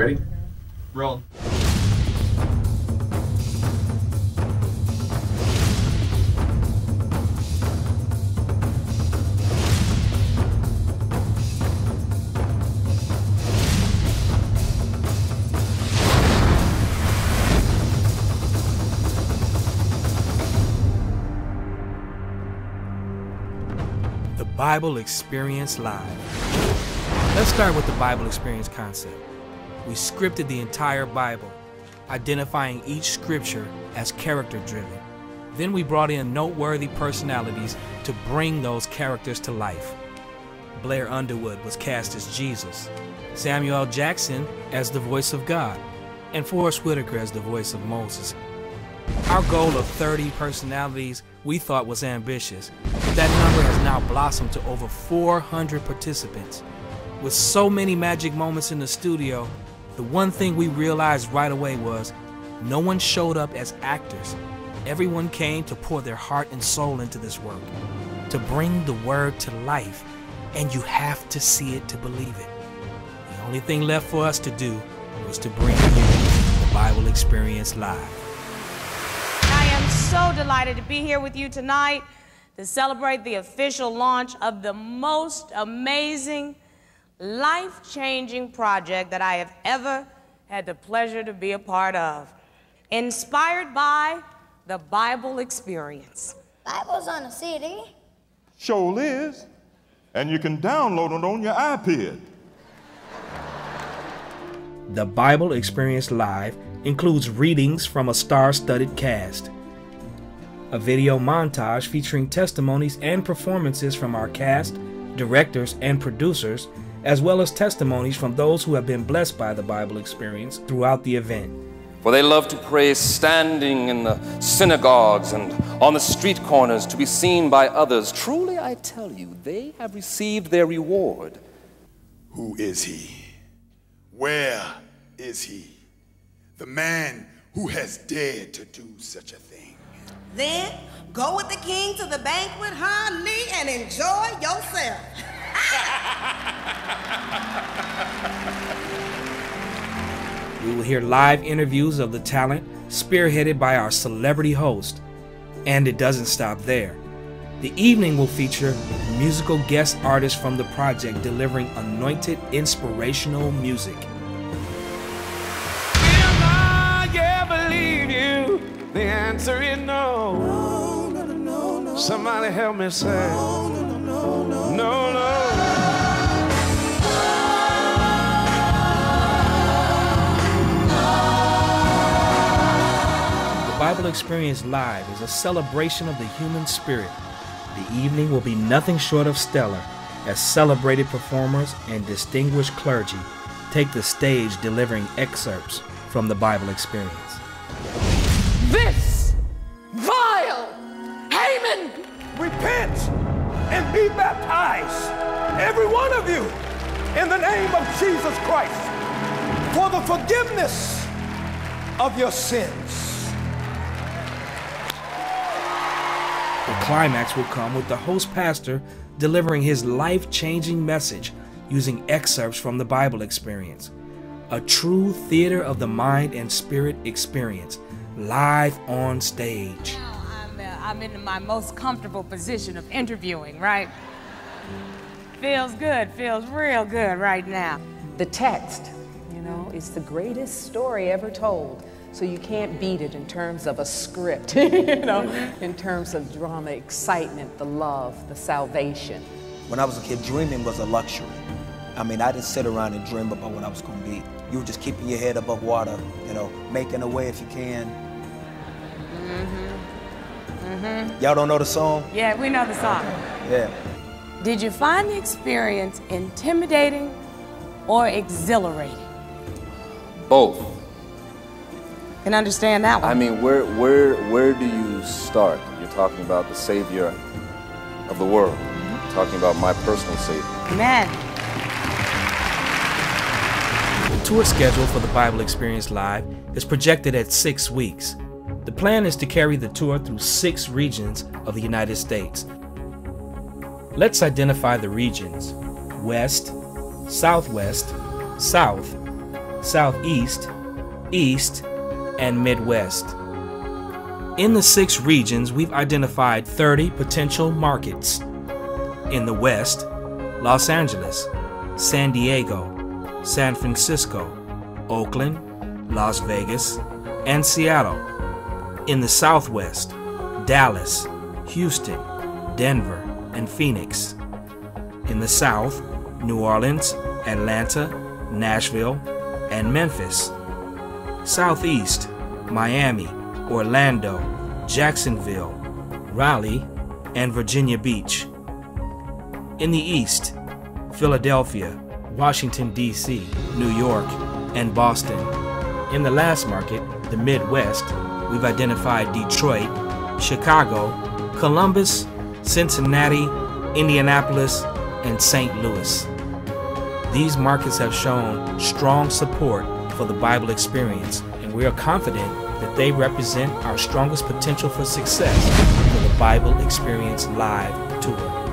Ready? Roll. The Bible Experience Live. Let's start with the Bible Experience concept. We scripted the entire Bible, identifying each scripture as character driven. Then we brought in noteworthy personalities to bring those characters to life. Blair Underwood was cast as Jesus, Samuel Jackson as the voice of God, and Forest Whitaker as the voice of Moses. Our goal of 30 personalities we thought was ambitious, but that number has now blossomed to over 400 participants. With so many magic moments in the studio, the one thing we realized right away was no one showed up as actors. Everyone came to pour their heart and soul into this work, to bring the word to life, and you have to see it to believe it. The only thing left for us to do was to bring you the Bible Experience Live. I am so delighted to be here with you tonight to celebrate the official launch of the most amazing, life changing project that I have ever had the pleasure to be a part of. Inspired by the Bible Experience. Bible's on a CD. Sure is. And you can download it on your iPad. The Bible Experience Live includes readings from a star studded cast, a video montage featuring testimonies and performances from our cast, directors, and producers, as well as testimonies from those who have been blessed by the Bible Experience throughout the event. For they love to pray standing in the synagogues and on the street corners to be seen by others. Truly, I tell you, they have received their reward. Who is he? Where is he? The man who has dared to do such a thing. Then go with the king to the banquet, honey, and enjoy yourself. We will hear live interviews of the talent spearheaded by our celebrity host. And it doesn't stop there. The evening will feature musical guest artists from the project delivering anointed inspirational music. The answer is no. Somebody help me say. No, no, no, no. Bible Experience Live is a celebration of the human spirit. The evening will be nothing short of stellar as celebrated performers and distinguished clergy take the stage delivering excerpts from the Bible Experience. This vile Haman! Repent and be baptized, every one of you, in the name of Jesus Christ, for the forgiveness of your sins. Climax will come with the host pastor delivering his life changing message using excerpts from the Bible experience. A true theater of the mind and spirit experience, live on stage. I'm, uh, I'm in my most comfortable position of interviewing, right? Feels good, feels real good right now. The text, you know, is the greatest story ever told. So you can't beat it in terms of a script, you know, in terms of drama, excitement, the love, the salvation. When I was a kid, dreaming was a luxury. I mean, I didn't sit around and dream about what I was going to be. You were just keeping your head above water, you know, making a way if you can. Mm-hmm. Mm-hmm. Y'all don't know the song? Yeah, we know the song. Yeah. Did you find the experience intimidating or exhilarating? Both. Can understand that one. I mean, where, where, where do you start? You're talking about the Savior of the world. Mm-hmm. You're talking about my personal Savior. Amen. The tour schedule for the Bible Experience Live is projected at six weeks. The plan is to carry the tour through six regions of the United States. Let's identify the regions West, Southwest, South, Southeast, East, and Midwest. In the six regions, we've identified 30 potential markets. In the West, Los Angeles, San Diego, San Francisco, Oakland, Las Vegas, and Seattle. In the Southwest, Dallas, Houston, Denver, and Phoenix. In the South, New Orleans, Atlanta, Nashville, and Memphis. Southeast, Miami, Orlando, Jacksonville, Raleigh, and Virginia Beach. In the East, Philadelphia, Washington, D.C., New York, and Boston. In the last market, the Midwest, we've identified Detroit, Chicago, Columbus, Cincinnati, Indianapolis, and St. Louis. These markets have shown strong support for the Bible experience, and we are confident that they represent our strongest potential for success for the Bible Experience Live Tour.